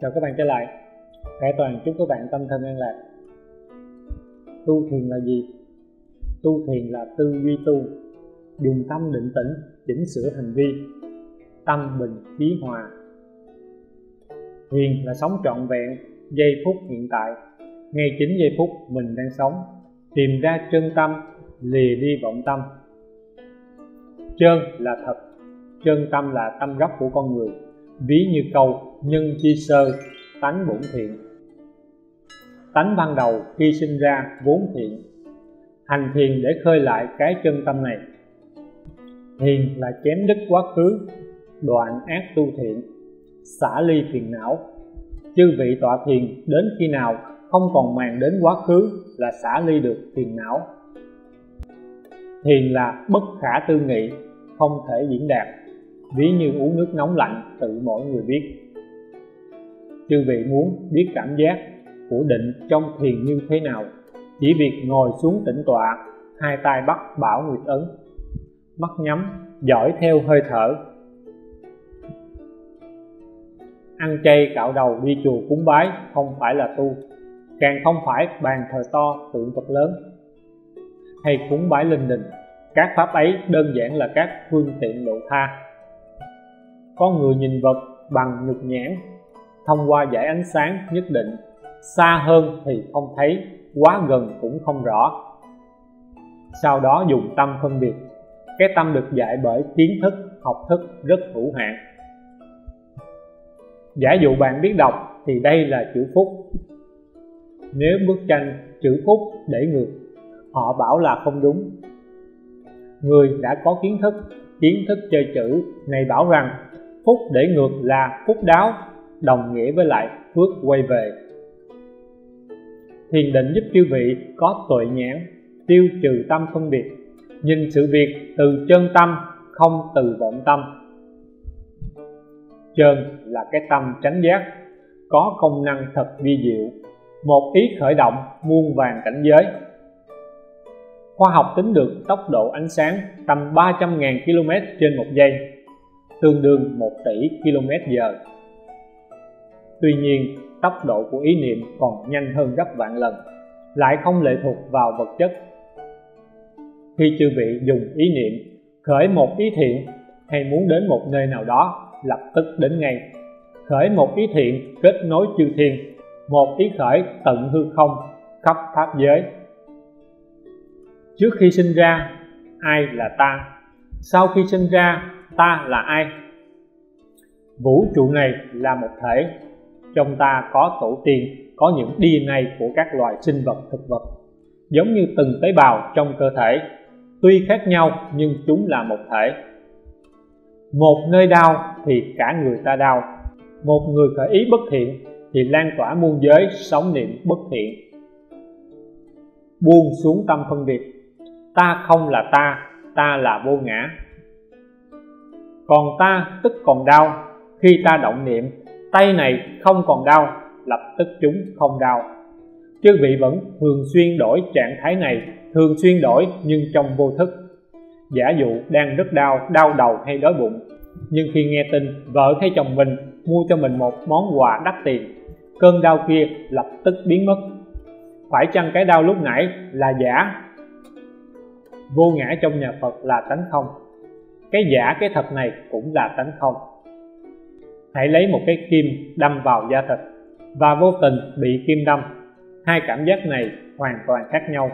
chào các bạn trở lại. Cải Toàn chúc các bạn tâm thân an lạc. Tu thiền là gì? Tu thiền là tư duy tu Dùng tâm định tĩnh, chỉnh sửa hành vi Tâm bình khí hòa. Thiền là sống trọn vẹn, giây phút hiện tại. Ngay chính giây phút mình đang sống Tìm ra chân tâm, lìa đi vọng tâm. Chân là thật, chân tâm là tâm gốc của con người. Ví như câu nhân chi sơ, tánh bổn thiện. Tánh ban đầu khi sinh ra vốn thiện. Hành thiền để khơi lại cái chân tâm này. Thiền là chém đứt quá khứ, đoạn ác tu thiện, xả ly phiền não. Chư vị tọa thiền đến khi nào không còn màng đến quá khứ là xả ly được phiền não. Thiền là bất khả tư nghị, không thể diễn đạt. Ví như uống nước nóng lạnh tự mỗi người biết chư vị muốn biết cảm giác của định trong thiền như thế nào, chỉ việc ngồi xuống tĩnh tọa, hai tay bắt bảo nguyệt ấn. Mắt nhắm, dõi theo hơi thở. Ăn chay cạo đầu đi chùa cúng bái không phải là tu, càng không phải bàn thờ to tượng vật lớn. Hay cúng bái linh đình, các pháp ấy đơn giản là các phương tiện độ tha. Có người nhìn vật bằng nhục nhãn thông qua giải ánh sáng nhất định. Xa hơn thì không thấy, quá gần cũng không rõ. Sau đó dùng tâm phân biệt. Cái tâm được dạy bởi kiến thức, học thức rất hữu hạn. Giả dụ bạn biết đọc thì đây là chữ phúc. Nếu bức tranh chữ phúc để ngược, họ bảo là không đúng. Người đã có kiến thức kiến thức chơi chữ này bảo rằng phúc để ngược là phúc đáo đồng nghĩa với lại phước quay về. Thiền định giúp chư vị có tuệ nhãn, tiêu trừ tâm phân biệt, nhìn sự việc từ chân tâm, không từ vọng tâm. Chân là cái tâm tránh giác, có công năng thật vi diệu, một ý khởi động muôn vàng cảnh giới. Khoa học tính được tốc độ ánh sáng tầm 300.000 km trên một giây, tương đương 1 tỷ km giờ tuy nhiên, tốc độ của ý niệm còn nhanh hơn gấp vạn lần, lại không lệ thuộc vào vật chất. Khi chư vị dùng ý niệm, khởi một ý thiện hay muốn đến một nơi nào đó, lập tức đến ngay. Khởi một ý thiện kết nối chư thiên, một ý khởi tận hư không, khắp pháp giới. Trước khi sinh ra, ai là ta? Sau khi sinh ra, ta là ai? Vũ trụ này là một thể trong ta có tổ tiên, có những DNA của các loài sinh vật, thực vật, giống như từng tế bào trong cơ thể. Tuy khác nhau, nhưng chúng là một thể. Một nơi đau thì cả người ta đau. Một người khởi ý bất thiện thì lan tỏa muôn giới sống niệm bất thiện. Buông xuống tâm phân biệt. Ta không là ta ta là vô ngã. Còn ta tức còn đau khi ta động niệm tay này không còn đau, lập tức chúng không đau. Chư vị vẫn thường xuyên đổi trạng thái này, thường xuyên đổi nhưng trong vô thức. Giả dụ đang rất đau đau đầu hay đói bụng, nhưng khi nghe tin vợ hay chồng mình mua cho mình một món quà đắt tiền, cơn đau kia lập tức biến mất. Phải chăng cái đau lúc nãy là giả? Vô ngã trong nhà phật là tánh không. Cái giả, cái thật này cũng là tánh không hãy lấy một cái kim đâm vào da thịt và vô tình bị kim đâm. Hai cảm giác này hoàn toàn khác nhau.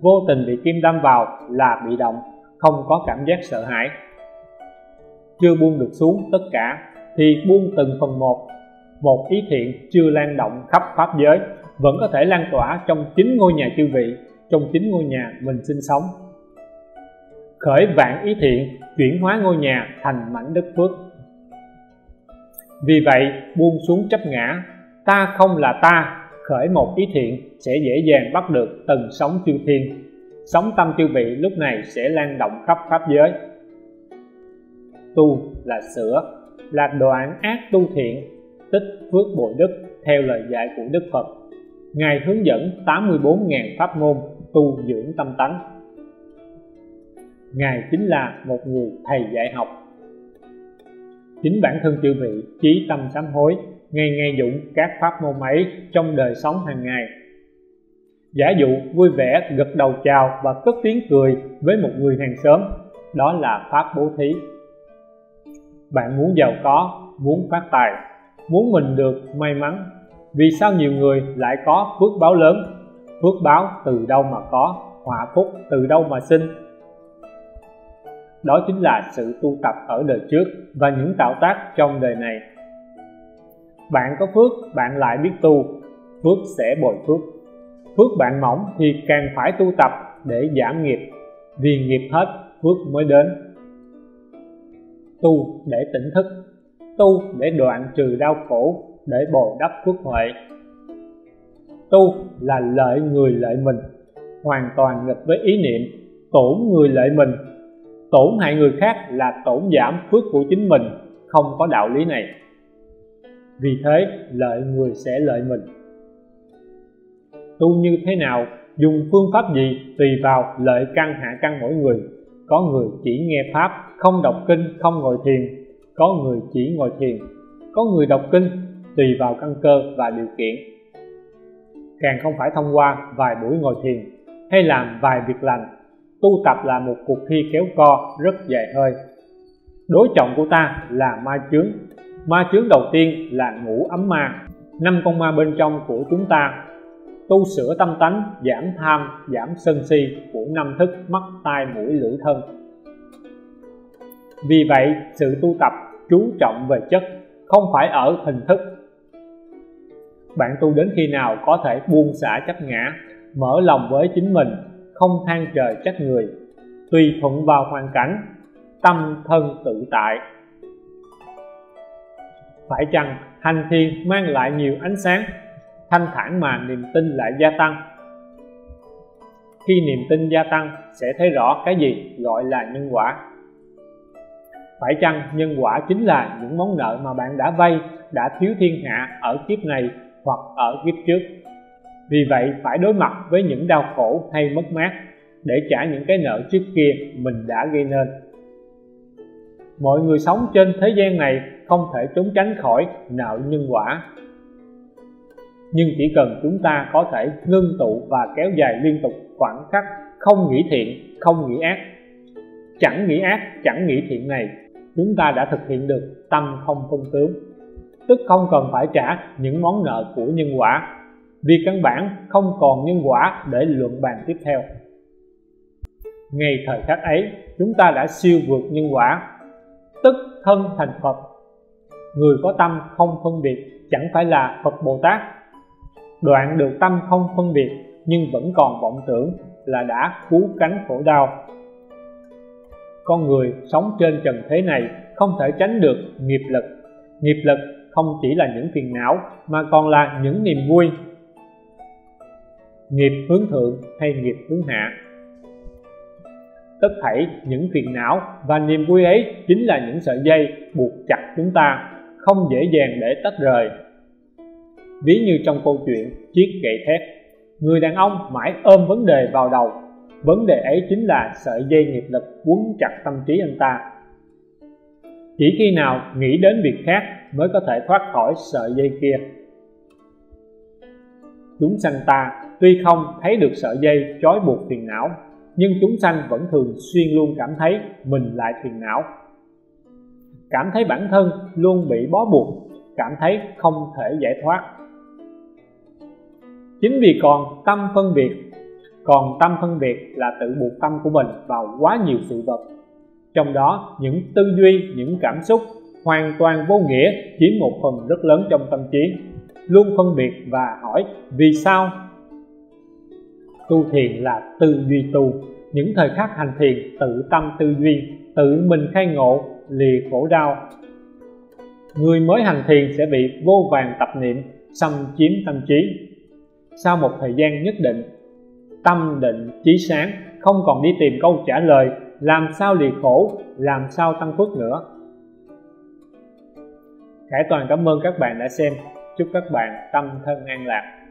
Vô tình bị kim đâm vào là bị động, không có cảm giác sợ hãi. Chưa buông được xuống tất cả thì buông từng phần một. Một ý thiện chưa lan động khắp pháp giới, vẫn có thể lan tỏa trong chính ngôi nhà chư vị, trong chính ngôi nhà mình sinh sống. Khởi vạn ý thiện chuyển hóa ngôi nhà thành mảnh đất phước vì vậy, buông xuống chấp ngã, ta không là ta, khởi một ý thiện sẽ dễ dàng bắt được từng sóng chư thiên. Sóng tâm tiêu vị lúc này sẽ lan động khắp pháp giới. Tu là sửa, là đoạn ác tu thiện, tích phước bội đức theo lời dạy của Đức Phật. Ngài hướng dẫn 84.000 pháp môn tu dưỡng tâm tánh. Ngài chính là một người thầy dạy học chính bản thân chư vị trí tâm sám hối, ngày ngày dụng các pháp môn ấy trong đời sống hàng ngày. Giả dụ, vui vẻ gật đầu chào và cất tiếng cười với một người hàng xóm, đó là pháp bố thí. Bạn muốn giàu có, muốn phát tài, muốn mình được may mắn, vì sao nhiều người lại có phước báo lớn? Phước báo từ đâu mà có, họa phúc từ đâu mà sinh? Đó chính là sự tu tập ở đời trước và những tạo tác trong đời này. Bạn có phước, bạn lại biết tu. Phước sẽ bồi phước. Phước bạn mỏng thì càng phải tu tập để giảm nghiệp. Vì nghiệp hết, phước mới đến. Tu để tỉnh thức. Tu để đoạn trừ đau khổ, để bồi đắp phước huệ. Tu là lợi người lợi mình. Hoàn toàn nghịch với ý niệm, tổn người lợi mình tổn hại người khác là tổn giảm phước của chính mình. Không có đạo lý này. Vì thế, lợi người sẽ lợi mình. Tu như thế nào? Dùng phương pháp gì? Tùy vào lợi căn hạ căn mỗi người. Có người chỉ nghe pháp, không đọc kinh, không ngồi thiền. Có người chỉ ngồi thiền, có người đọc kinh, tùy vào căn cơ và điều kiện. Càng không phải thông qua vài buổi ngồi thiền hay làm vài việc lành tu tập là một cuộc thi kéo co rất dài hơi. Đối trọng của ta là ma chướng. Ma chướng đầu tiên là ngũ ấm ma, năm con ma bên trong của chúng ta. Tu sửa tâm tánh, giảm tham, giảm sân si của năm thức, mắt, tai, mũi, lưỡi, thân. Vì vậy, sự tu tập chú trọng về chất, không phải ở hình thức. Bạn tu đến khi nào có thể buông xả chấp ngã, mở lòng với chính mình không than trời trách người, tùy thuận vào hoàn cảnh, tâm thân tự tại. Phải chăng hành thiền mang lại nhiều ánh sáng, thanh thản mà niềm tin lại gia tăng? Khi niềm tin gia tăng, sẽ thấy rõ cái gì gọi là nhân quả? Phải chăng nhân quả chính là những món nợ mà bạn đã vay, đã thiếu thiên hạ ở kiếp này hoặc ở kiếp trước? Vì vậy, phải đối mặt với những đau khổ hay mất mát để trả những cái nợ trước kia mình đã gây nên. Mọi người sống trên thế gian này không thể trốn tránh khỏi nợ nhân quả. Nhưng chỉ cần chúng ta có thể ngưng tụ và kéo dài liên tục khoảng khắc không nghĩ thiện, không nghĩ ác. Chẳng nghĩ ác, chẳng nghĩ thiện này, chúng ta đã thực hiện được tâm không phân tướng. Tức không cần phải trả những món nợ của nhân quả vì căn bản không còn nhân quả để luận bàn tiếp theo. Ngay thời khắc ấy, chúng ta đã siêu vượt nhân quả, tức thân thành phật. Người có tâm không phân biệt chẳng phải là phật bồ tát. Đoạn được tâm không phân biệt nhưng vẫn còn vọng tưởng là đã cứu cánh khổ đau. Con người sống trên trần thế này không thể tránh được nghiệp lực. Nghiệp lực không chỉ là những phiền não mà còn là những niềm vui nghiệp hướng thượng hay nghiệp hướng hạ. Tất thảy những phiền não và niềm vui ấy chính là những sợi dây buộc chặt chúng ta, không dễ dàng để tách rời. Ví như trong câu chuyện chiếc gậy thép, người đàn ông mãi ôm vấn đề vào đầu. Vấn đề ấy chính là sợi dây nghiệp lực quấn chặt tâm trí anh ta. Chỉ khi nào nghĩ đến việc khác mới có thể thoát khỏi sợi dây kia chúng sanh ta, tuy không thấy được sợi dây trói buộc phiền não, nhưng chúng sanh vẫn thường xuyên luôn cảm thấy mình lại phiền não. Cảm thấy bản thân luôn bị bó buộc, cảm thấy không thể giải thoát. Chính vì còn tâm phân biệt, còn tâm phân biệt là tự buộc tâm của mình vào quá nhiều sự vật. Trong đó, những tư duy, những cảm xúc hoàn toàn vô nghĩa chiếm một phần rất lớn trong tâm trí luôn phân biệt và hỏi vì sao. Tu thiền là tư duy tu, những thời khắc hành thiền tự tâm tư duy tự mình khai ngộ, lìa khổ đau. Người mới hành thiền sẽ bị vô vàng tập niệm, xâm chiếm tâm trí. Sau một thời gian nhất định, tâm định trí sáng, không còn đi tìm câu trả lời, làm sao lìa khổ, làm sao tăng phước nữa. Khải Toàn cảm ơn các bạn đã xem chúc các bạn tâm thân an lạc.